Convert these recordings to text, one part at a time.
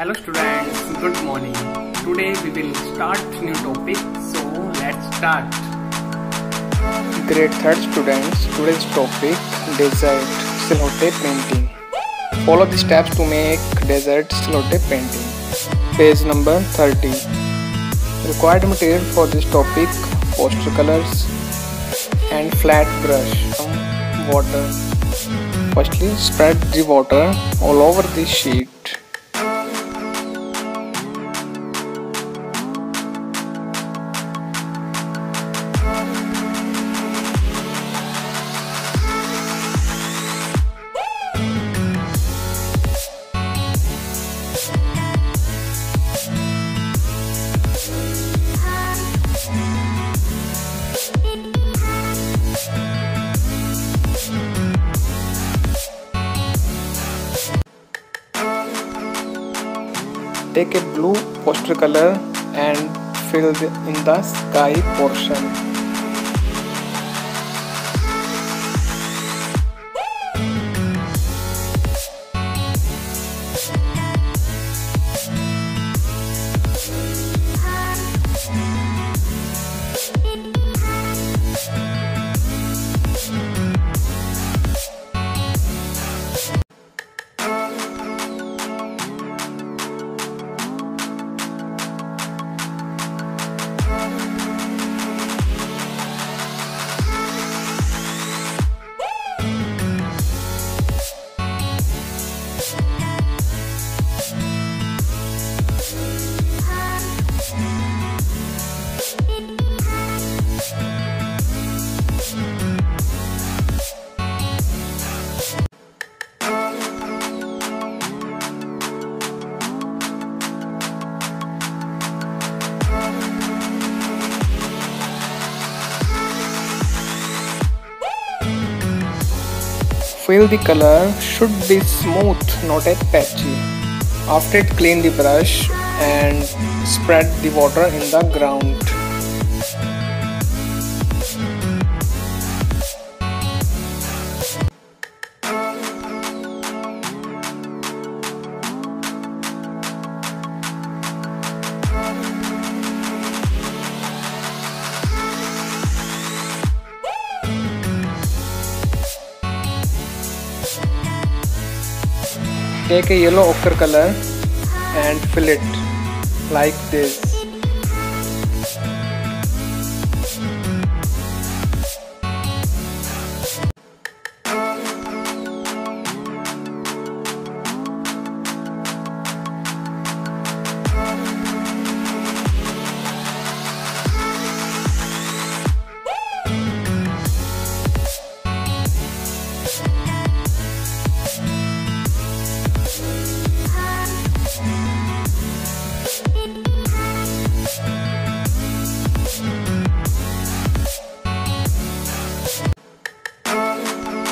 Hello students, good morning. Today we will start new topic. So let's start. Grade 3rd students, today's topic desert silhouette painting. Follow the steps to make desert silhouette painting. Page number 30. Required material for this topic poster colors and flat brush water. Firstly, spread the water all over the sheet. Take a blue poster color and fill in the sky portion. Fill the color should be smooth, not a patchy. After it clean the brush and spread the water in the ground. Take a yellow ochre color and fill it like this.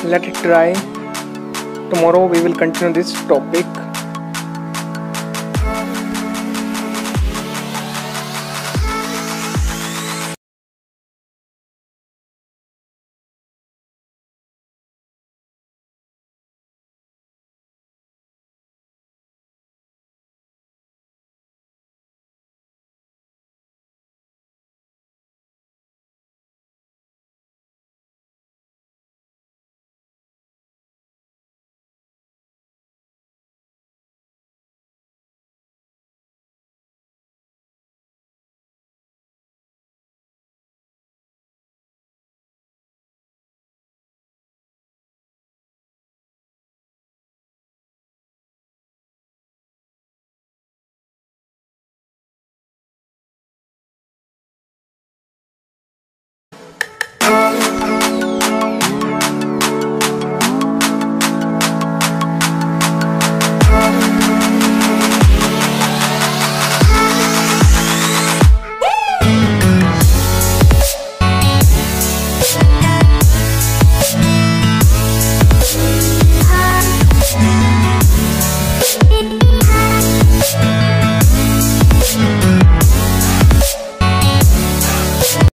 Let it dry. Tomorrow we will continue this topic